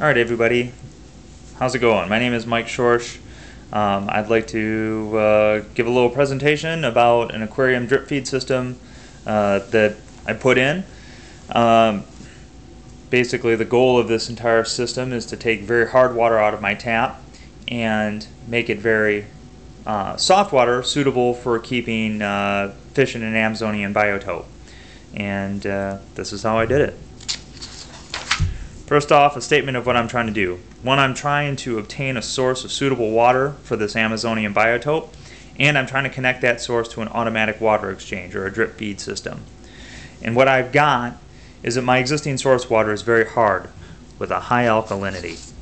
All right, everybody. How's it going? My name is Mike Schorsch. Um, I'd like to uh, give a little presentation about an aquarium drip feed system uh, that I put in. Um, basically, the goal of this entire system is to take very hard water out of my tap and make it very uh, soft water suitable for keeping uh, fish in an Amazonian biotope. And uh, this is how I did it. First off, a statement of what I'm trying to do. One, I'm trying to obtain a source of suitable water for this Amazonian biotope, and I'm trying to connect that source to an automatic water exchange or a drip feed system. And what I've got is that my existing source water is very hard with a high alkalinity.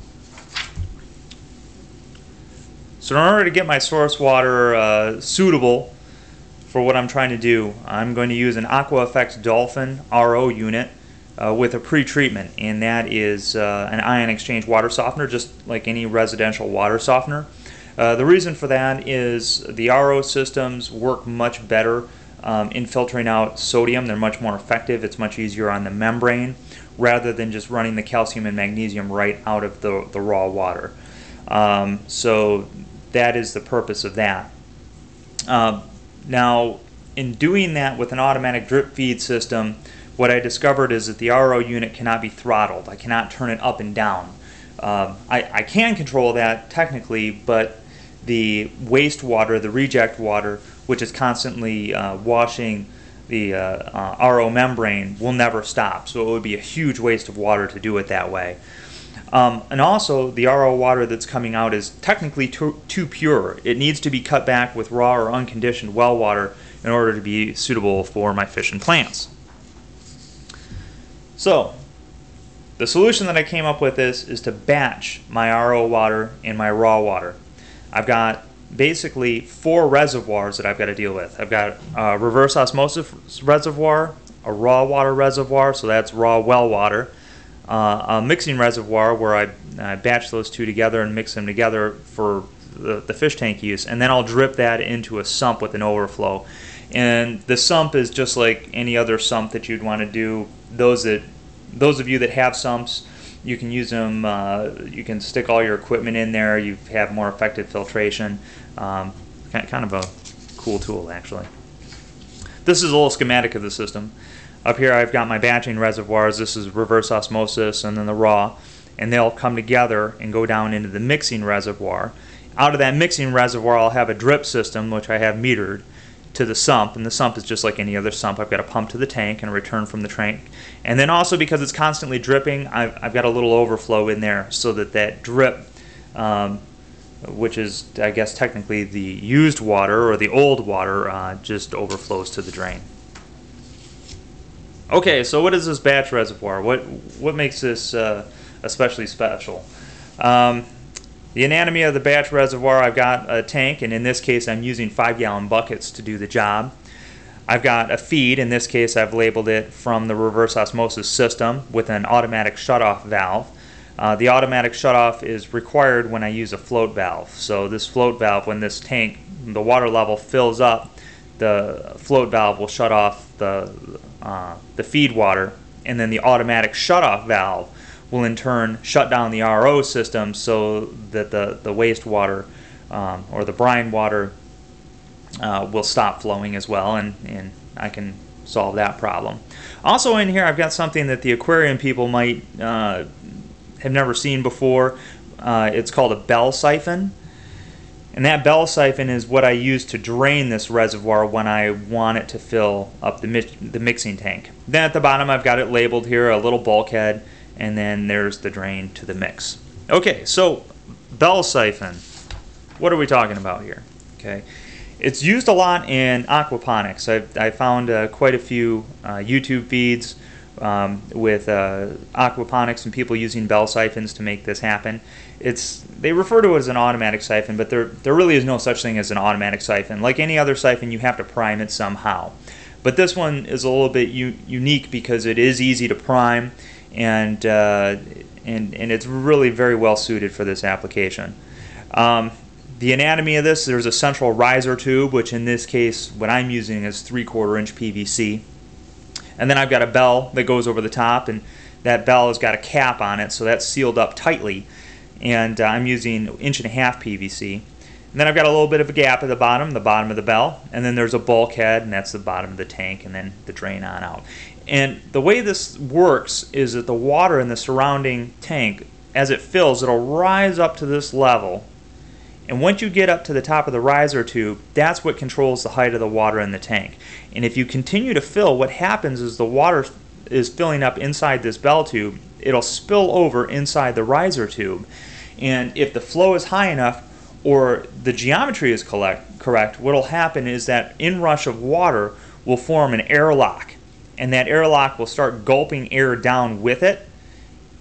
So in order to get my source water uh, suitable for what I'm trying to do, I'm going to use an AquaFX Dolphin RO unit uh, with a pre-treatment, and that is uh, an ion exchange water softener, just like any residential water softener. Uh, the reason for that is the RO systems work much better um, in filtering out sodium. They're much more effective. It's much easier on the membrane rather than just running the calcium and magnesium right out of the, the raw water. Um, so that is the purpose of that. Uh, now, in doing that with an automatic drip feed system, what I discovered is that the RO unit cannot be throttled. I cannot turn it up and down. Um, I, I can control that technically, but the wastewater, the reject water, which is constantly uh, washing the uh, uh, RO membrane, will never stop. So it would be a huge waste of water to do it that way. Um, and also, the RO water that's coming out is technically too, too, pure. It needs to be cut back with raw or unconditioned well water in order to be suitable for my fish and plants. So, the solution that I came up with is, is to batch my RO water and my raw water. I've got basically four reservoirs that I've got to deal with. I've got a reverse osmosis reservoir, a raw water reservoir, so that's raw well water, uh, a mixing reservoir where I, I, batch those two together and mix them together for the, the, fish tank use, and then I'll drip that into a sump with an overflow. And the sump is just like any other sump that you'd want to do. Those that, those of you that have sumps, you can use them. Uh, you can stick all your equipment in there. You have more effective filtration. Um, kind of a cool tool, actually. This is a little schematic of the system. Up here I've got my batching reservoirs. This is reverse osmosis and then the raw. And they'll come together and go down into the mixing reservoir. Out of that mixing reservoir I'll have a drip system which I have metered to the sump, and the sump is just like any other sump. I've got a pump to the tank and a return from the tank. And then also because it's constantly dripping, I've, I've got a little overflow in there so that that drip, um, which is, I guess, technically the used water or the old water, uh, just overflows to the drain. Okay, so what is this batch reservoir? What what makes this uh, especially special? Um, the anatomy of the batch reservoir, I've got a tank, and in this case I'm using 5-gallon buckets to do the job. I've got a feed, in this case I've labeled it from the reverse osmosis system with an automatic shutoff valve. Uh, the automatic shutoff is required when I use a float valve. So this float valve, when this tank, the water level fills up, the float valve will shut off the uh, the feed water, and then the automatic shutoff valve will in turn shut down the RO system so that the, the wastewater um, or the brine water uh, will stop flowing as well, and, and I can solve that problem. Also in here, I've got something that the aquarium people might uh, have never seen before. Uh, it's called a bell siphon. And that bell siphon is what I use to drain this reservoir when I want it to fill up the, mi the mixing tank. Then at the bottom I've got it labeled here, a little bulkhead, and then there's the drain to the mix. Okay, so bell siphon. What are we talking about here? Okay, It's used a lot in aquaponics. I've, I found uh, quite a few uh, YouTube feeds um, with uh, aquaponics and people using bell siphons to make this happen. It's they refer to it as an automatic siphon, but there there really is no such thing as an automatic siphon. Like any other siphon, you have to prime it somehow. But this one is a little bit unique because it is easy to prime, and uh, and and it's really very well suited for this application. Um, the anatomy of this, there's a central riser tube, which in this case, what I'm using is three quarter inch PVC. And then I've got a bell that goes over the top, and that bell has got a cap on it, so that's sealed up tightly. And uh, I'm using inch and a half PVC. And then I've got a little bit of a gap at the bottom, the bottom of the bell, and then there's a bulkhead, and that's the bottom of the tank, and then the drain on out. And the way this works is that the water in the surrounding tank, as it fills, it'll rise up to this level. And once you get up to the top of the riser tube, that's what controls the height of the water in the tank. And if you continue to fill, what happens is the water is filling up inside this bell tube, it'll spill over inside the riser tube. And if the flow is high enough or the geometry is correct, correct what will happen is that inrush of water will form an airlock. And that airlock will start gulping air down with it.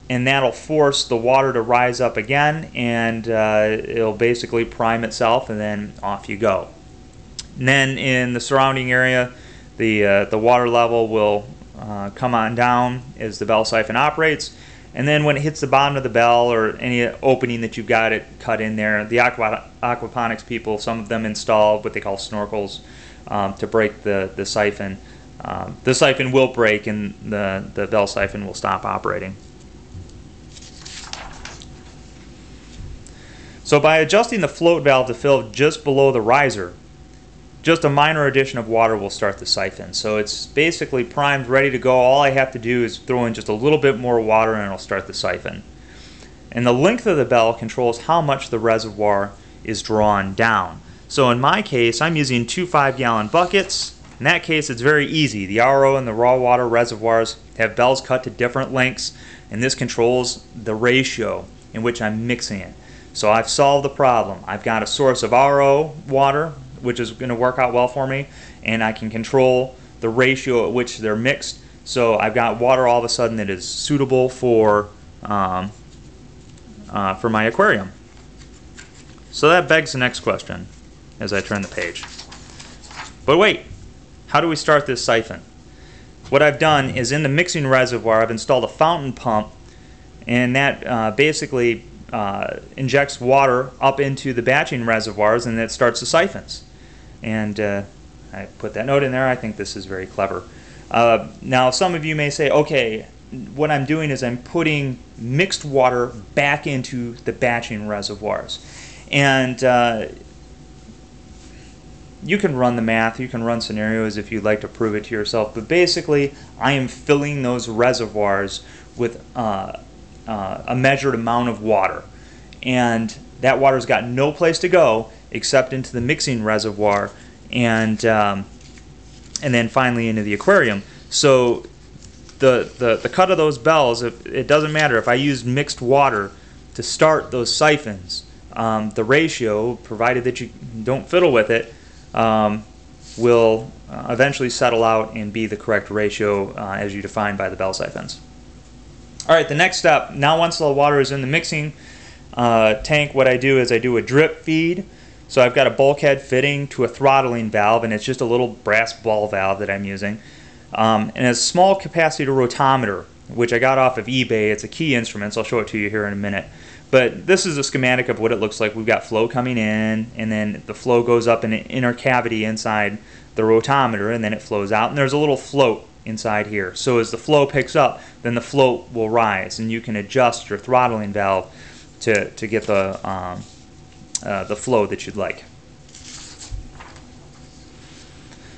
And that'll force the water to rise up again, and uh, it'll basically prime itself, and then off you go. And then in the surrounding area, the, uh, the water level will uh, come on down as the bell siphon operates. And then when it hits the bottom of the bell or any opening that you've got it cut in there, the aqua, aquaponics people, some of them install what they call snorkels um, to break the, the siphon. Um, the siphon will break and the, the bell siphon will stop operating. So by adjusting the float valve to fill just below the riser, just a minor addition of water will start the siphon. So it's basically primed, ready to go. All I have to do is throw in just a little bit more water and it'll start the siphon. And the length of the bell controls how much the reservoir is drawn down. So in my case, I'm using two 5 gallon buckets. In that case, it's very easy. The RO and the raw water reservoirs have bells cut to different lengths, and this controls the ratio in which I'm mixing it. So I've solved the problem. I've got a source of RO water which is going to work out well for me, and I can control the ratio at which they're mixed. So I've got water all of a sudden that is suitable for um, uh, for my aquarium. So that begs the next question as I turn the page. But wait, how do we start this siphon? What I've done is in the mixing reservoir, I've installed a fountain pump, and that uh, basically uh, injects water up into the batching reservoirs and it starts the siphons. And uh, I put that note in there. I think this is very clever. Uh, now, some of you may say, okay, what I'm doing is I'm putting mixed water back into the batching reservoirs. And uh, you can run the math, you can run scenarios if you'd like to prove it to yourself, but basically, I am filling those reservoirs with uh, uh, a measured amount of water. And that water's got no place to go except into the mixing reservoir and um, and then finally into the aquarium. So the, the, the cut of those bells, if, it doesn't matter if I use mixed water to start those siphons. Um, the ratio, provided that you don't fiddle with it, um, will uh, eventually settle out and be the correct ratio uh, as you define by the bell siphons. All right, the next step, now once the water is in the mixing uh, tank, what I do is I do a drip feed. So I've got a bulkhead fitting to a throttling valve, and it's just a little brass ball valve that I'm using. Um, and a small capacitor rotameter, which I got off of eBay. It's a key instrument, so I'll show it to you here in a minute. But this is a schematic of what it looks like. We've got flow coming in, and then the flow goes up in an inner cavity inside the rotameter, and then it flows out. And there's a little float inside here. So as the flow picks up, then the float will rise, and you can adjust your throttling valve to, to get the, um, uh, the flow that you'd like.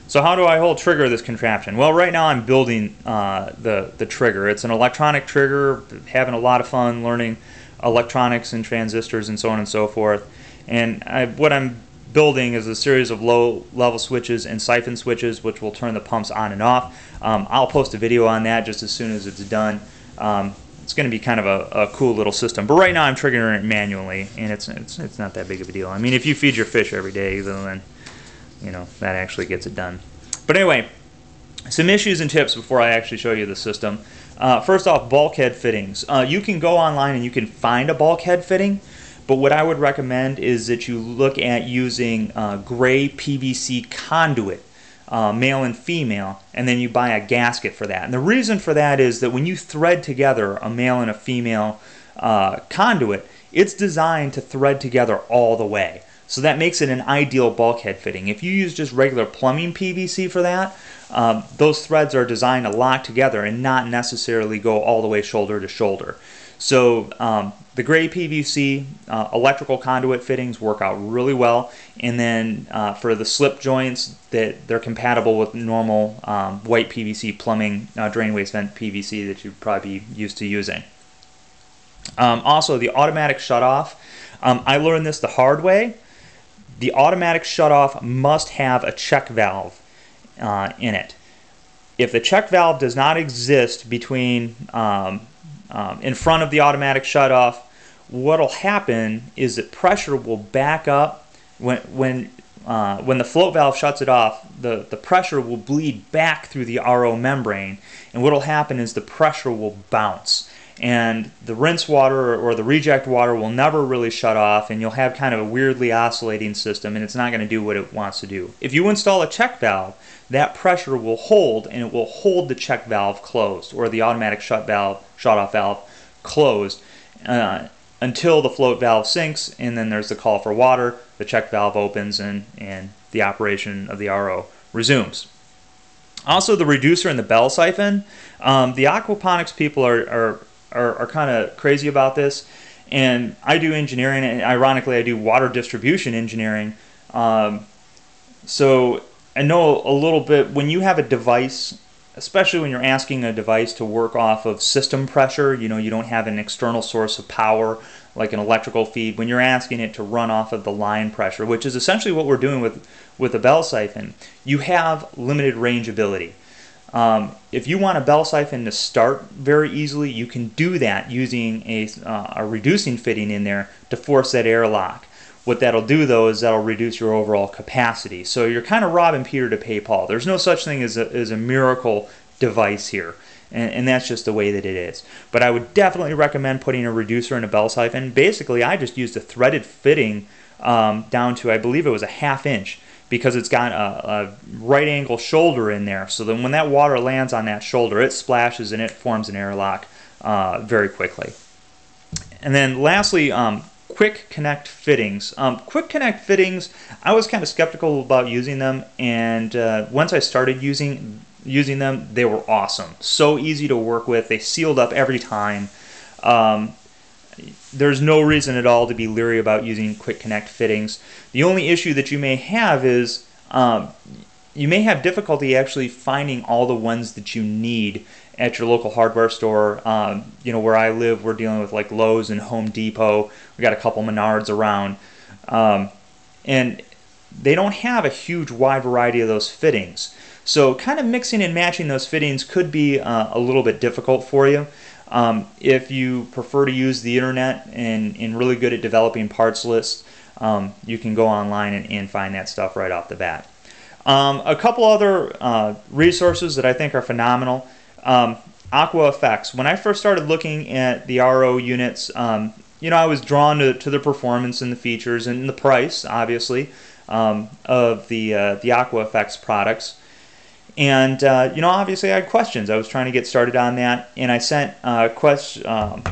So how do I hold trigger this contraption? Well, right now I'm building uh, the, the trigger. It's an electronic trigger, having a lot of fun learning electronics and transistors and so on and so forth. And I, what I'm building is a series of low level switches and siphon switches which will turn the pumps on and off. Um, I'll post a video on that just as soon as it's done. Um, it's going to be kind of a, a, cool little system. But right now I'm triggering it manually, and it's, it's, it's not that big of a deal. I mean, if you feed your fish every day, then, you know, that actually gets it done. But anyway, some issues and tips before I actually show you the system. Uh, first off, bulkhead fittings. Uh, you can go online and you can find a bulkhead fitting, but what I would recommend is that you look at using uh, gray PVC conduit uh, male and female, and then you buy a gasket for that. And the reason for that is that when you thread together a male and a female uh, conduit, it's designed to thread together all the way. So that makes it an ideal bulkhead fitting. If you use just regular plumbing PVC for that, um, those threads are designed to lock together and not necessarily go all the way shoulder to shoulder. So um, the gray PVC uh, electrical conduit fittings work out really well, and then uh, for the slip joints, that they're compatible with normal um, white PVC plumbing uh, drain waste vent PVC that you'd probably be used to using. Um, also, the automatic shutoff. Um, I learned this the hard way. The automatic shutoff must have a check valve uh, in it. If the check valve does not exist between um, um, in front of the automatic shutoff, what'll happen is that pressure will back up when when uh, when the float valve shuts it off, the, the pressure will bleed back through the RO membrane, and what will happen is the pressure will bounce and the rinse water or the reject water will never really shut off and you'll have kind of a weirdly oscillating system and it's not going to do what it wants to do. If you install a check valve, that pressure will hold and it will hold the check valve closed or the automatic shut valve, shut off valve closed uh, until the float valve sinks and then there's the call for water, the check valve opens and, and the operation of the RO resumes. Also, the reducer and the bell siphon. Um, the aquaponics people are, are are, are kind of crazy about this. And I do engineering, and ironically, I do water distribution engineering. Um, so I know a little bit when you have a device, especially when you're asking a device to work off of system pressure, you know, you don't have an external source of power like an electrical feed, when you're asking it to run off of the line pressure, which is essentially what we're doing with, with a bell siphon, you have limited rangeability. Um, if you want a bell siphon to start very easily, you can do that using a, uh, a reducing fitting in there to force that airlock. What that'll do though is that'll reduce your overall capacity. So you're kind of robbing Peter to pay Paul. There's no such thing as a, as a miracle device here. And, and, that's just the way that it is. But I would definitely recommend putting a reducer in a bell siphon. Basically, I just used a threaded fitting um, down to, I believe it was a half inch because it's got a, a, right angle shoulder in there. So then when that water lands on that shoulder, it splashes and it forms an airlock uh, very quickly. And then lastly, um, quick connect fittings. Um, quick connect fittings, I was kind of skeptical about using them, and uh, once I started using using them, they were awesome. So easy to work with. They sealed up every time. Um, there's no reason at all to be leery about using quick connect fittings. The only issue that you may have is um, you may have difficulty actually finding all the ones that you need at your local hardware store. Um, you know, where I live, we're dealing with like Lowe's and Home Depot. We got a couple Menards around, um, and they don't have a huge wide variety of those fittings. So, kind of mixing and matching those fittings could be uh, a little bit difficult for you. Um, if you prefer to use the internet and, and really good at developing parts lists, um, you can go online and, and, find that stuff right off the bat. Um, a couple other uh, resources that I think are phenomenal. Um, AquaFX. When I first started looking at the RO units, um, you know, I was drawn to, to the performance and the features and the price, obviously, um, of the uh, the AquaFX products. And, uh, you know, obviously I had questions. I was trying to get started on that, and I sent uh, quest, um,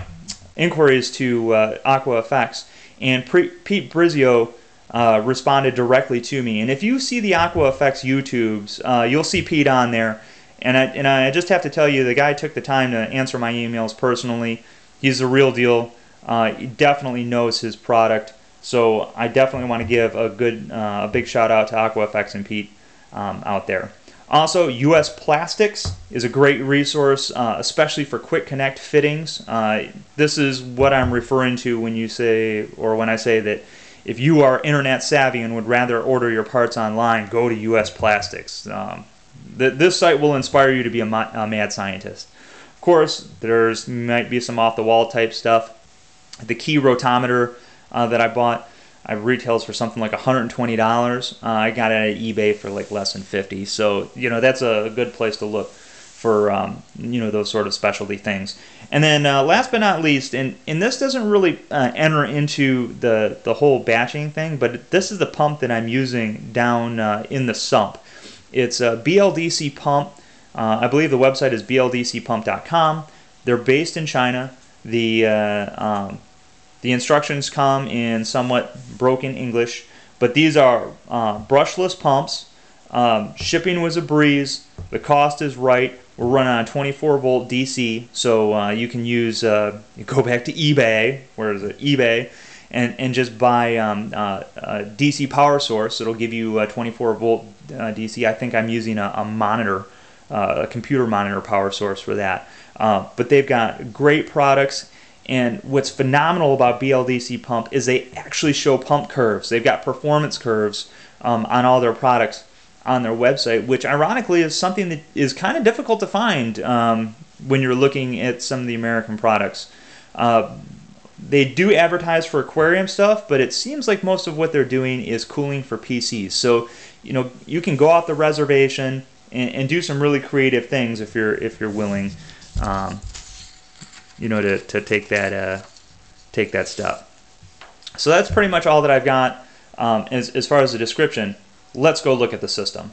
inquiries to uh, AquaFX, and Pre- Pete Brizio uh, responded directly to me. And if you see the AquaFX YouTubes, uh, you'll see Pete on there. And I, and I just have to tell you, the guy took the time to answer my emails personally. He's the real deal. Uh, he definitely knows his product. So I definitely want to give a good, a big shout out to AquaFX and Pete um, out there. Also, US Plastics is a great resource, uh, especially for quick connect fittings. Uh, this is what I'm referring to when you say, or when I say that if you are internet savvy and would rather order your parts online, go to US Plastics. Um, th this site will inspire you to be a, a mad scientist. Of course, there's might be some off the wall type stuff. The key rotameter uh, that I bought I retails for something like $120. Uh, I got it at eBay for like less than 50. So you know that's a good place to look for um, you know those sort of specialty things. And then uh, last but not least, and and this doesn't really uh, enter into the the whole batching thing, but this is the pump that I'm using down uh, in the sump. It's a BLDC pump. Uh, I believe the website is bldcpump.com. They're based in China. The uh, um, the instructions come in somewhat broken English, but these are uh, brushless pumps. Um, shipping was a breeze. The cost is right. We're running on 24 volt DC, so uh, you can use uh, you go back to eBay. Where is it? eBay, and and just buy um, uh, a DC power source. It'll give you a 24 volt uh, DC. I think I'm using a, a monitor, uh, a computer monitor power source for that. But they've got great products. And what's phenomenal about BLDC pump is they actually show pump curves. They've got performance curves um, on all their products on their website, which ironically is something that is kind of difficult to find um, when you're looking at some of the American products. Uh, they do advertise for aquarium stuff, but it seems like most of what they're doing is cooling for PCs. So, you know, you can go off the reservation and, and do some really creative things if you're if you're willing. Um, you know, to, to take that uh, take that step. So that's pretty much all that I've got um, as, as far as the description. Let's go look at the system.